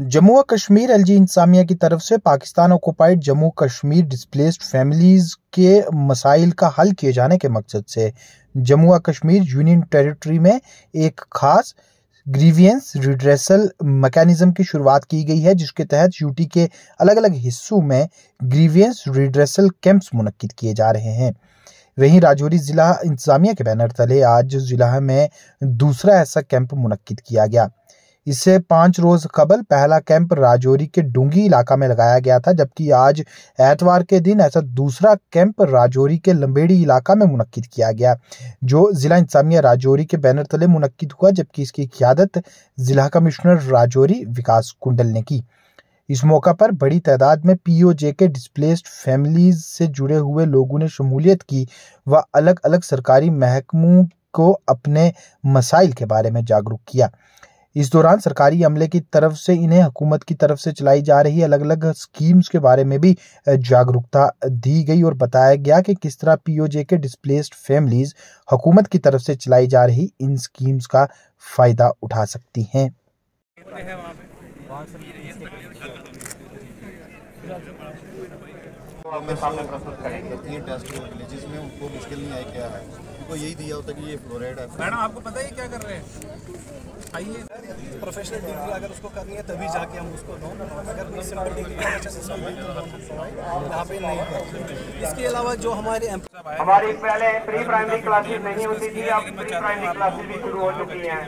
जम्मू व कश्मीर एलजी इंतजामिया की तरफ़ से Pakistan occupied Jammu Kashmir displaced families के मसाइल का हल किए जाने के मकसद से जम्मू व कश्मीर यूनियन टेरिटरी में एक खास ग्रीवियंस रिड्रेसल मैकेनिज्म की शुरुआत की गई है, जिसके तहत यूटी के अलग अलग हिस्सों में ग्रीवियंस रिड्रेसल कैंप्स मुनद किए जा रहे हैं। वहीं राजौरी जिला इंतजामिया के बैनर तले आज जिला में दूसरा ऐसा कैंप मुनद किया गया। इससे पाँच रोज कबल पहला कैंप राजौरी के डूँगी इलाका में लगाया गया था, जबकि आज एतवार के दिन ऐसा दूसरा कैंप राजौरी के लंबेड़ी इलाका में मुनद किया गया, जो जिला इंतजामिया राजौरी के बैनर तले मुनद हुआ, जबकि इसकी क्यादत जिला कमिश्नर राजौरी विकास कुंडल ने की। इस मौका पर बड़ी तादाद में पीओजे के डिस्प्लेस्ड फैमिलीज़ से जुड़े हुए लोगों ने शमूलियत की व अलग अलग सरकारी महकमों को अपने मसाइल के बारे में जागरूक किया। इस दौरान सरकारी अमले की तरफ़ से इन्हें हुकूमत की तरफ़ से चलाई जा रही अलग अलग स्कीम्स के बारे में भी जागरूकता दी गई और बताया गया कि किस तरह पीओजे के डिस्प्लेस्ड फैमिलीज़ हुकूमत की तरफ़ से चलाई जा रही इन स्कीम्स का फ़ायदा उठा सकती हैं। सामने प्रस्तुत करेंगे। टेस्ट उनको मुश्किल नहीं आई क्या है उनको यही दिया होता कि ये फ्लोराइड है। मैडम आपको पता है क्या कर रहे हैं? आइए। प्रोफेशनल डिग्री अगर उसको करनी है तभी जाके हम उसको दो। अगर सिंपल डिग्री यहाँ पे नहीं इसके अलावा जो हमारे हमारी पहले प्री प्राइमरी क्लासेस नहीं होती थी अब प्री प्राइमरी क्लासेस भी शुरू हो चुकी हैं।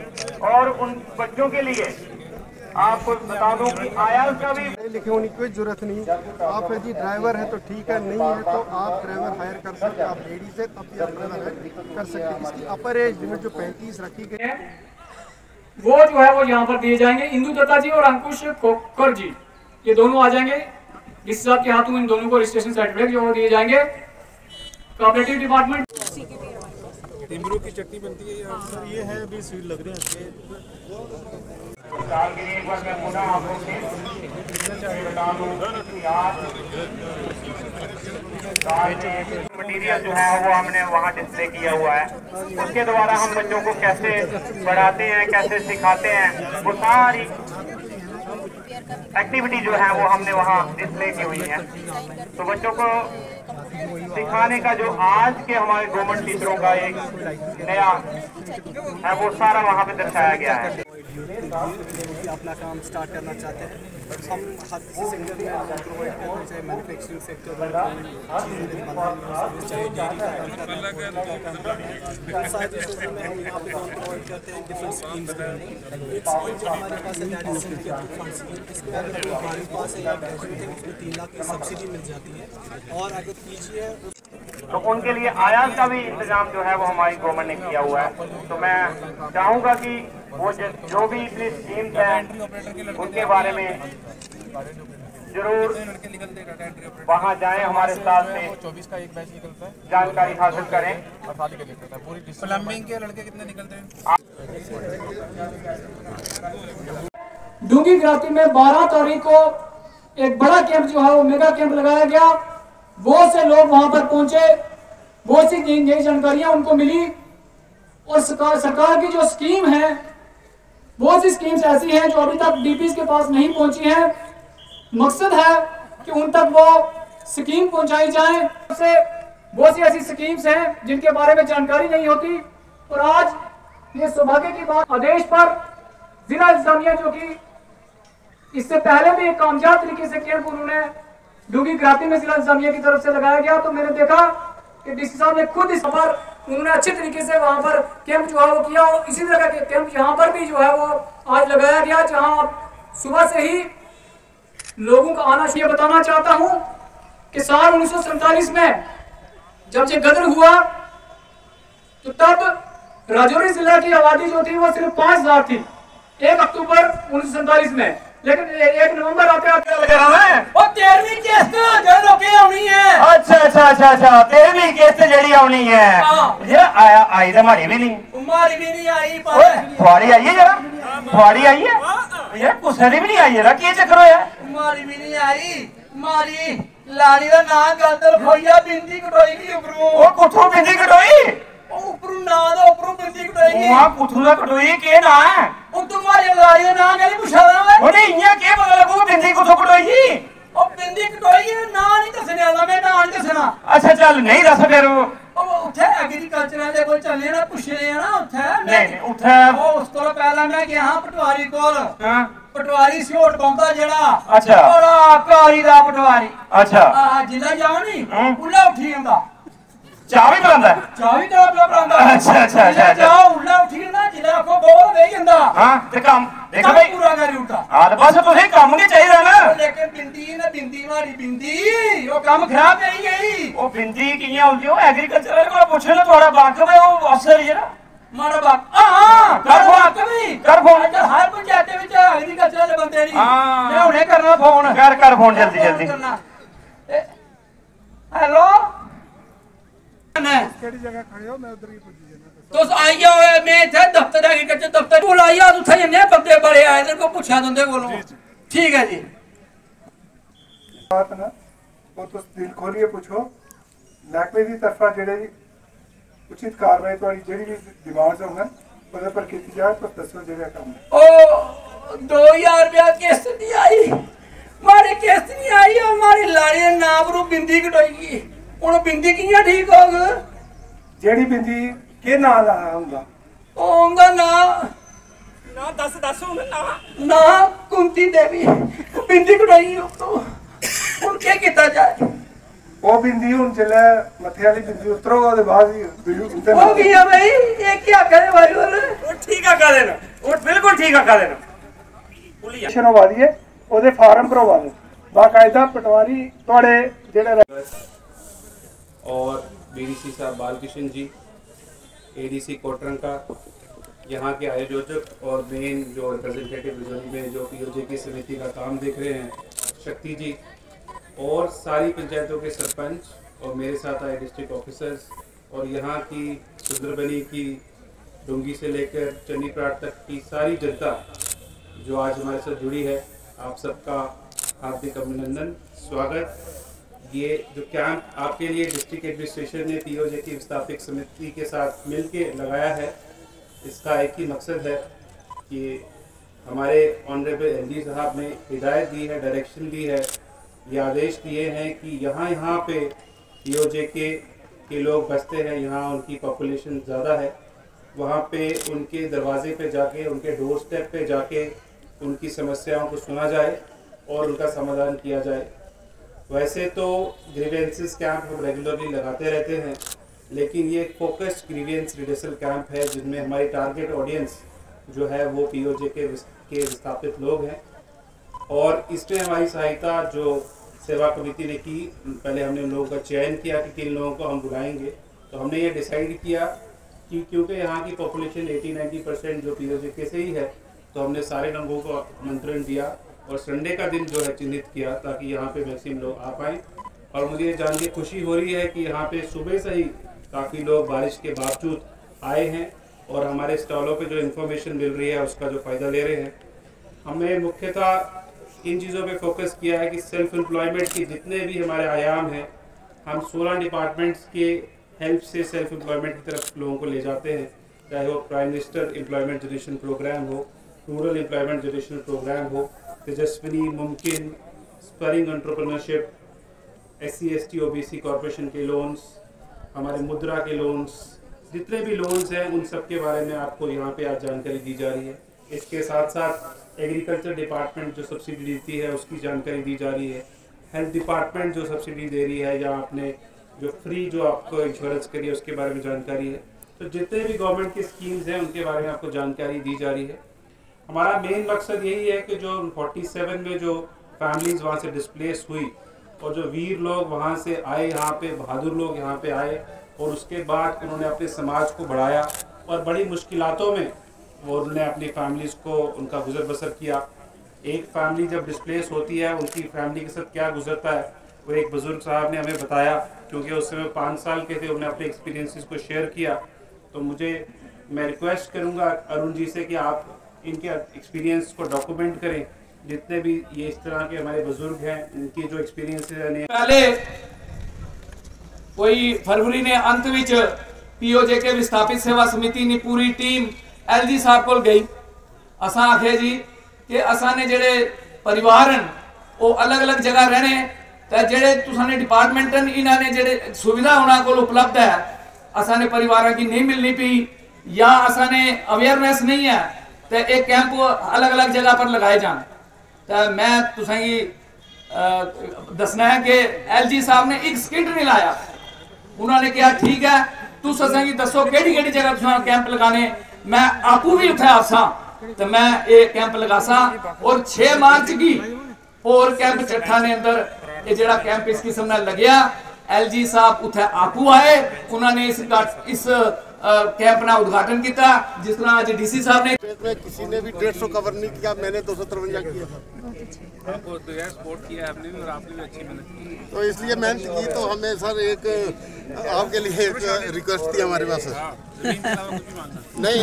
और उन बच्चों के लिए आपको बता दूँ कि आयाल का भी? लिखे होने की कोई ज़रूरत नहीं। आप यदि ड्राइवर है तो ठीक है नहीं है तो आप ड्राइवर हायर कर सकते हैं। आप लेडीज़ है तब भी आप ड्राइवर हायर कर सकते हैं। इसकी अपर एज लिमिट जो पैंतीस रखी गई है। वो जो है वो यहाँ पर दिए जाएँगे। इंदु दत्ता जी और अंकुश कोकर जी ये दोनों आ जाएँगे। जिस साहब के हाथों इन दोनों को रजिस्ट्रेशन सर्टिफिकेट जो दिए जाएँगे। कोऑपरेटिव डिपार्टमेंट की चटनी बनती है सर ये है अभी स्वीट लग रहे हैं। साल के लिए एक बार मैं पुनः आप लोग से बता दूँ कि आज मटीरियल जो है वो हमने वहाँ डिस्प्ले किया हुआ है। उसके द्वारा हम बच्चों को कैसे पढ़ाते हैं, कैसे सिखाते हैं, वो सारी एक्टिविटी जो है वो हमने वहाँ डिस्प्ले की हुई है। तो बच्चों को सिखाने का जो आज के हमारे गवर्नमेंट टीचरों का एक नया है, वो सारा वहाँ पे दर्शाया गया है। अपना काम स्टार्ट करना चाहते हैं। हम हर सेक्टर में चाहे सेक्टर का उसमें तीन की मिल जाती है। और अगर तो उनके लिए आयात का भी इंतज़ाम जो है, वो हमारी गवर्नमेंट ने किया हुआ है। तो मैं चाहूँगा कि वो जो भी इतनी स्कीम्स हैं उनके बारे में ज़रूर वहाँ जाए हमारे साथ में। चौबीस का एक बैच निकलता है जानकारी हासिल करें। प्लम्बिंग के लड़के कितने निकलते हैं? डूँगी गिराती में 12 तारीख को एक बड़ा कैंप जो है वो मेगा कैंप लगाया गया। बहुत से लोग वहाँ पर पहुँचे। बहुत सी नई जानकारियाँ उनको मिली। और सरकार सरकार की जो स्कीम है बहुत सी स्कीम्स ऐसी हैं जो अभी तक डीपीज के पास नहीं पहुँची हैं। मकसद है कि उन तक वो स्कीम पहुंचाई जाए। से बहुत सी ऐसी स्कीम्स हैं जिनके बारे में जानकारी नहीं होती। और आज ये सौभाग्य की बात आदेश पर जिला इंतजामिया जो कि इससे पहले भी एक कामयाब तरीके से कैंप उन्होंने डूँगी क्रांति में जिला इंतजामिया की तरफ़ से लगाया गया तो मैंने देखा कि डीसी साहब ने खुद इस पर उन्होंने अच्छे तरीके से वहाँ पर कैंप जो है वो किया और इसी तरह के कैंप यहाँ पर भी जो है वो आज लगाया गया, जहाँ सुबह से ही लोगों का आना ये बताना चाहता हूँ कि साल उन्नीस में जब ये गदर हुआ तो तब राजौरी जिला की आबादी जो थी वो सिर्फ़ पाँच हज़ार थी। एक अक्टूबर उन्नीस में। लेकिन एक नवंबर आते आते लग रहा है वो तेरहवीं किस्त जो लोके आनी है अच्छा अच्छा अच्छा अच्छा तेरहवीं किस्त जेड़ी आनी है ये आया आई तो हमारी भी नहीं हमारी भी नहीं आई पर थुआड़ी आई है जरा थुआड़ी आई है यार कुसै दी भी नहीं आई जरा की चक्कर होया हमारी भी नहीं आई मारी लाड़ी दा नाम गलत खोइया बिंदी कटोई की उबरू ओ कुठो बिंदी कटोई ਉਹ ਉਪਰੋਂ ਨਾ ਦਾ ਉਪਰੋਂ ਬਿੰਦੀ ਕਟਾਈ ਉਹ ਆ ਪੁੱਠੂ ਦਾ ਕਟੋਈ ਕੇ ਨਾ ਉਹ ਤੁਹਾਡੇ ਲਾਏ ਨਾ ਕਹਿੰਦੇ ਪੁੱਛਦਾ ਵੇ ਉਹਨੇ ਇੰਨਾ ਕੇ ਪਤਾ ਲੱਗੂ ਬਿੰਦੀ ਕਿੱਥੋਂ ਕਟੋਈ ਉਹ ਬਿੰਦੀ ਕਟੋਈ ਨਾ ਨਹੀਂ ਦੱਸਣਿਆ ਦਾ ਮੈਂ ਨਾ ਨਹੀਂ ਦੱਸਣਾ। ਅੱਛਾ ਚੱਲ ਨਹੀਂ ਦੱਸ ਫਿਰ ਉਹ। ਉੱਥੇ ਐਗਰੀਕਲਚਰ ਦੇ ਕੋਲ ਚੱਲੇ ਨਾ ਪੁੱਛੇ ਆ ਨਾ ਉੱਥੇ। ਨਹੀਂ ਉੱਥੇ ਉਹ ਉਸ ਕੋਲ ਪਹਿਲਾਂ ਮੈਂ ਗਿਆ ਹਾਂ ਪਟਵਾਰੀ ਕੋਲ। ਹਾਂ। ਪਟਵਾਰੀ ਸਿਓਟ ਪਾਉਂਦਾ ਜਿਹੜਾ। ਅੱਛਾ। ਬੜਾ ਕਾਰੀ ਦਾ ਪਟਵਾਰੀ। ਅੱਛਾ। ਆ ਜਿੱਲਾ ਜਾਉਣੀ ਉੱਲਾ ਉੱਠੀ ਜਾਂਦਾ। ਚਾਹ ਵੀ ਬਣਾਉਂਦਾ ਚਾਹੀ ਦਾ ਆਪਣਾ ਬਣਾਉਂਦਾ ਅੱਛਾ, ਅੱਛਾ, ਅੱਛਾ, ਅੱਛਾ। ਜਾਓ ਉੱਲਾ ਉੱਠੀ ਨਾ ਜ਼ਿਲ੍ਹਾ ਕੋ ਬਹੁਤ ਵੇਈ ਜਾਂਦਾ ਹਾਂ ਤੇ ਕੰਮ ਦੇਖ ਬਈ। ਪੂਰਾ ਕਰੀ ਉਲਟਾ ਆ ਤੇ ਬਸ ਤੁਸੀਂ ਕੰਮ ਕੀ ਚਾਹੀਦਾ ਨਾ। ਲੇਕਿਨ ਬਿੰਦੀ ਨਾ ਬਿੰਦੀ ਮਾਰੀ ਬਿੰਦੀ। ਉਹ ਕੰਮ ਖਰਾਬ ਕਰੀ ਗਈ। ਉਹ ਬਿੰਦੀ ਕਿਆਂ ਹੁੰਦੀ ਉਹ ਐਗਰੀਕਲਚਰ ਵਾਲੇ ਕੋਲ ਪੁੱਛ ਲੈ ਤੁਹਾਡਾ ਵਾਕਫ ਹੈ ਉਹ ਅਫਸਰ ਜਿਹੜਾ ਮਾੜਾ ਬਾਕ ਹਾਂ ਕਰ ਫੋਨ। ਬਾਕ ਵੀ ਕਰ ਫੋਨ। ਅੱਜ ਹਰ ਪੰਚਾਇਤ ਵਿੱਚ ਐਗਰੀਕਲਚਰ ਦੇ ਬੰਦੇ ਨਹੀਂ ਹਾਂ। ਮੈਂ ਹੁਣੇ ਕਰਨਾ ਫੋਨ ਕਰ ਕਰ ਫੋਨ ਜਲਦੀ ਜਲਦੀ। ਹੈਲੋ ਕਿਹੜੀ ਜਗ੍ਹਾ ਖੜੇ ਹੋ ਮੈਂ ਉਧਰ ਹੀ ਪੁੱਜੀ ਜਾਣਾ ਤੁਸ ਆਈ ਜਾਓ ਮੈਂ ਇੱਥੇ ਦਫ਼ਤਰ ਐਗਰੀਕਲਚਰ ਦਫ਼ਤਰ ਕੋਲ ਆਈ ਆ ਉੱਥੇ ਜੰਨੇ ਬੰਦੇ ਬੜੇ ਆਏ ਤੇ ਕੋ ਪੁੱਛਿਆ ਦਿੰਦੇ ਕੋਲੋਂ ਠੀਕ ਹੈ ਜੀ ਬਾਤ ਨਾ ਉਹ ਤੁਸੀਂ ਦਿਲ ਖੋਲੀਏ ਪੁੱਛੋ ਮਹਿਕਮੇ ਦੀ ਤਰਫਾ ਜਿਹੜੇ ਵੀ ਉਚਿਤ ਕਾਰਵਾਈ ਤੁਹਾਡੀ ਜਿਹੜੀ ਵੀ ਡਿਮਾਂਡਸ ਹੋਣ ਉਹਦੇ ਪਰ ਕੀਤੀ ਜਾਏ ਤਾਂ ਦੱਸੋ ਜਿਹੜਾ ਕੰਮ ਹੈ ਉਹ 2000 ਰੁਪਇਆ ਕਿਸ਼ਤ ਨਹੀਂ ਆਈ ਮਾਰੀ ਕਿਸ਼ਤ ਨਹੀਂ ਆਈ ਉਹ ਮਾਰੀ ਲਾੜੀ ਦੇ ਨਾਮ ਨੂੰ ਬਿੰਦੀ ਕਟੋਈ ਗਈ ਹੁਣ ਬਿੰਦੀ ਕਿੰਨਾ ਠੀਕ ਹੋ ਗਈ ਜਿਹੜੀ ਬਿੰਦੀ ਕੇ ਨਾਂ ਲਾਇਆ ਹੁੰਦਾ? ਉਹ ਉਹਦਾ ਨਾਂ ਨਾ ਦੱਸ ਦੱਸ ਉਹ ਨਾ। ਨਾ ਕੁੰਤੀ ਦੇਵੀ ਬਿੰਦੀ ਕਟਾਈ ਉਹ ਤੋਂ ਹੁਣ ਕੀ ਕੀਤਾ ਜਾਏ? ਉਹ ਬਿੰਦੀ ਹੁਣ ਚੱਲੇ ਮੱਥੇ ਵਾਲੀ ਬਿੰਦੀ ਉਤਰੋ ਉਹਦੇ ਬਾਅਦ ਹੀ ਬਿਲੂ ਉੱਤੇ ਹੋ ਗਿਆ ਬਈ ਇਹ ਕੀ ਕਰੇ ਵਾਲੇ ਉਹ ਠੀਕ ਆ ਕਰ ਦੇਣਾ ਉਹ ਬਿਲਕੁਲ ਠੀਕ ਆ ਕਰ ਦੇਣਾ ਐਪਲੀਕੇਸ਼ਨ ਹੋਵਾ ਦਈਏ ਉਹਦੇ ਫਾਰਮ ਭਰਵਾ ਦਿਓ। ਬਾਕਾਇਦਾ ਪਟਵਾਰੀ ਤੁਹਾਡੇ ਜਿਹੜੇ और बीडीसी साहब बालकिशन जी, एडीसी कोटरंका, यहाँ के आयोजक और मेन जो रिप्रेजेंटेटिव रिजोनी में जो पीओजे की समिति का काम देख रहे हैं, शक्ति जी, और सारी पंचायतों के सरपंच और मेरे साथ आए डिस्ट्रिक्ट ऑफिसर्स और यहाँ की सुंदरबनी की, डुंगी से लेकर चन्नीप्राट तक की सारी जनता जो आज हमारे साथ जुड़ी है, आप सबका हार्दिक अभिनंदन, स्वागत। ये जो कैंप आपके लिए डिस्ट्रिक्ट एडमिनिस्ट्रेशन ने पीओजे की विस्थापित समिति के साथ मिलके लगाया है, इसका एक ही मकसद है कि हमारे ऑनरेबल एल साहब ने हिदायत दी है डायरेक्शन दी है, ये आदेश दिए हैं कि यहाँ यहाँ पे पीओजे के के लोग बसते हैं, यहाँ उनकी पॉपुलेशन ज़्यादा है। वहाँ पे उनके दरवाजे पे जाके, उनके डोर स्टेप पे जाके उनकी समस्याओं को सुना जाए और उनका समाधान किया जाए। वैसे तो ग्रीवेंसेस कैंप हम रेगुलरली लगाते रहते हैं, लेकिन ये फोकस्ड ग्रीवेंस रिडर्सल कैंप है, जिनमें हमारी टारगेट ऑडियंस जो है वो पीओजे के के विस्थापित लोग हैं। और इसमें हमारी सहायता जो सेवा कमेटी ने की, पहले हमने उन लोगों का चयन किया कि किन लोगों को हम बुलाएँगे तो हमने ये डिसाइड किया कि क्योंकि यहाँ की पॉपुलेशन 80-90 परसेंट जो पीओजे के से ही है तो हमने सारे लोगों को आमंत्रण दिया। और संडे का दिन जो है चिन्हित किया ताकि यहाँ पे मैक्सिमम लोग आ पाएँ। और मुझे ये जान के खुशी हो रही है कि यहाँ पे सुबह से ही काफ़ी लोग बारिश के बावजूद आए हैं और हमारे स्टॉलों पे जो इन्फॉर्मेशन मिल रही है, उसका जो फ़ायदा ले रहे हैं। हमने मुख्यतः इन चीज़ों पे फोकस किया है कि सेल्फ एम्प्लॉयमेंट के जितने भी हमारे आयाम हैं, हम 16 डिपार्टमेंट्स के हेल्प से सेल्फ एम्प्लॉयमेंट की तरफ़ लोगों को ले जाते हैं। चाहे वो prime minister employment generation programme हो रूरल एम्प्लॉयमेंट जनरेशन प्रोग्राम हो Tejaswini Mumkin spurring entrepreneurship S C S T O B C corporation के लोन्स हमारे मुद्रा के लोन्स जितने भी लोन्स हैं, उन सब के बारे में आपको यहाँ पे आज जानकारी दी जा रही है। इसके साथ साथ एग्रीकल्चर डिपार्टमेंट जो सब्सिडी देती है, उसकी जानकारी दी जा रही है। हेल्थ डिपार्टमेंट जो सब्सिडी दे रही है, या आपने जो फ्री जो आपको इंश्योरेंस करी है उसके बारे में जानकारी है। तो जितने भी गवर्नमेंट की स्कीम्स हैं, उनके बारे में आपको जानकारी दी जा रही है। हमारा मेन मकसद यही है कि जो 47 में जो फैमिलीज़ वहाँ से डिस्प्लेस हुई और जो वीर लोग वहाँ से आए, यहाँ पे बहादुर लोग यहाँ पे आए और उसके बाद उन्होंने अपने समाज को बढ़ाया और बड़ी मुश्किलातों में वो उन्होंने अपनी फैमिलीज़ को उनका गुजर बसर किया। एक फैमिली जब डिस्प्लेस होती है, उनकी फैमिली के साथ क्या गुजरता है, वो एक बुज़ुर्ग साहब ने हमें बताया, क्योंकि उस समय पाँच साल के थे, उन्होंने अपने एक्सपीरियंसेस को शेयर किया। तो मुझे, मैं रिक्वेस्ट करूँगा अरुण जी से कि आप इनके एक्सपीरियंस को डॉक्यूमेंट करें जितने भी ये इस तरह के हमारे बुजुर्ग हैं इनकी जो एक्सपीरियंस है पहले कोई फरवरी ने अंत विच पीओजे के विस्थापित सेवा समिति नी पूरी टीम एलजी साहब कोल गई असा आखे जी कि असा ने जेड़े परिवार हैं वो अलग अलग जगह रहने ਤੇ ਜਿਹੜੇ ਤੁਸਾਂ ਨੇ ਡਿਪਾਰਟਮੈਂਟ ਇਹਨਾਂ ਨੇ ਜਿਹੜੇ ਸੁਵਿਧਾ ਉਹਨਾਂ ਕੋਲ ਉਪਲਬਧ ਹੈ ਅਸਾਂ ਨੇ ਪਰਿਵਾਰਾਂ ਕੀ ਨਹੀਂ ਮਿਲਣੀ ਪਈ ਜਾਂ ਅਸਾਂ ਨੇ ਅਵੇਅਰਨੈਸ ਨਹੀਂ ਹੈ तो एक कैंप अलग अलग जगह पर लगाए जान तो मैं तुसेंगी दसना है कि एल जी साहब ने एक स्किट नहीं लाया। उन्होंने कहा, ठीक है, तुस असेंगी दसो केड़ी केड़ी जगह तुसें कैंप लगाने। मैं आपू भी उठा आसा। तो मैं ये कैंप लगासा और 6 मार्च की और कैंप चट्ठा ने अंदर ये जड़ा कैंप इस किस्म लगे एल जी साहब उठे आपू आए। उन्होंने इस इस कैंप ना उद्घाटन किया जिस तरह आज डीसी साहब ने किसी ने भी डेढ़ सौ कवर नहीं किया मैंने दो सौ तिरवंजा किया। तो इसलिए मेहनत की तो हमें सर एक आपके लिए एक रिक्वेस्ट थी हमारे पास। नहीं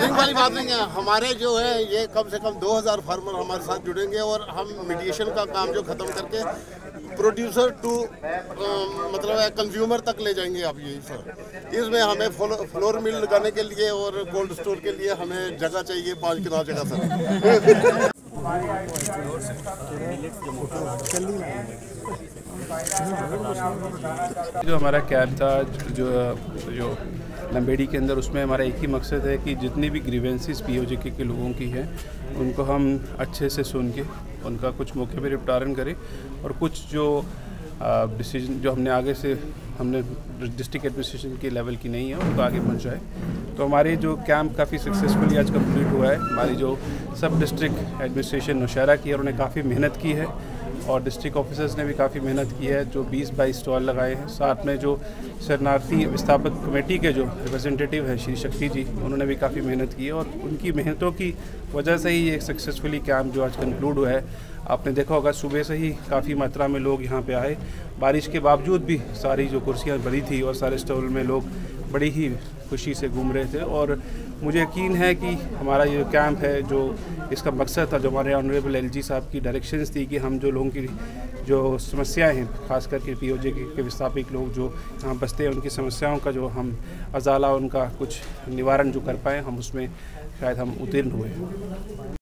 रिंग वाली बात नहीं है। हमारे जो है ये कम से कम 2000 फार्मर हमारे साथ जुड़ेंगे और हम मीडिएशन का काम जो खत्म करके प्रोड्यूसर टू मतलब कंज्यूमर तक ले जाएँगे आप ये सर इसमें हमें फ्लोर मिल लगाने के लिए और कोल्ड स्टोर के लिए हमें जगह चाहिए पाँच किनार जगह सर। जो हमारा कैंप था जो जो लंबेड़ी के अंदर उसमें हमारा एक ही मकसद है कि जितनी भी ग्रीवेंसीज पी ओ के, के लोगों की हैं उनको हम अच्छे से सुन के उनका कुछ मौके पर निपटारन करें और कुछ जो डिसीज़न जो हमने आगे से हमने डिस्ट्रिक्ट एडमिनिस्ट्रेशन के लेवल की नहीं है, उनको आगे पहुँचाए। तो हमारे जो कैंप काफ़ी सक्सेसफुली आज कंप्लीट हुआ है। हमारी जो सब डिस्ट्रिक्ट एडमिनिस्ट्रेशन नौशहरा की है उन्होंने काफ़ी मेहनत की है और डिस्ट्रिक्ट ऑफिसर्स ने भी काफ़ी मेहनत की है, जो 20 बाईस स्टॉल लगाए हैं। साथ में जो शरणार्थी विस्थापक कमेटी के जो रिप्रेजेंटेटिव है, श्री शक्ति जी, उन्होंने भी काफ़ी मेहनत की है और उनकी मेहनतों की वजह से ही ये सक्सेसफुली कैंप जो आज कंक्लूड हुआ है। आपने देखा होगा, सुबह से ही काफ़ी मात्रा में लोग यहाँ पे आए। बारिश के बावजूद भी सारी जो कुर्सियाँ भरी थी और सारे स्टॉल में लोग बड़ी ही खुशी से घूम रहे थे और मुझे यकीन है कि हमारा ये कैंप है जो इसका मकसद था जो हमारे ऑनरेबल एलजी साहब की डायरेक्शंस थी कि हम जो लोगों की जो समस्याएँ हैं खास करके पी के, के विस्थापित लोग जो यहाँ बसते हैं उनकी समस्याओं का जो हम अजाला उनका कुछ निवारण जो कर पाएँ हम उसमें शायद हम उत्तीर्ण हुए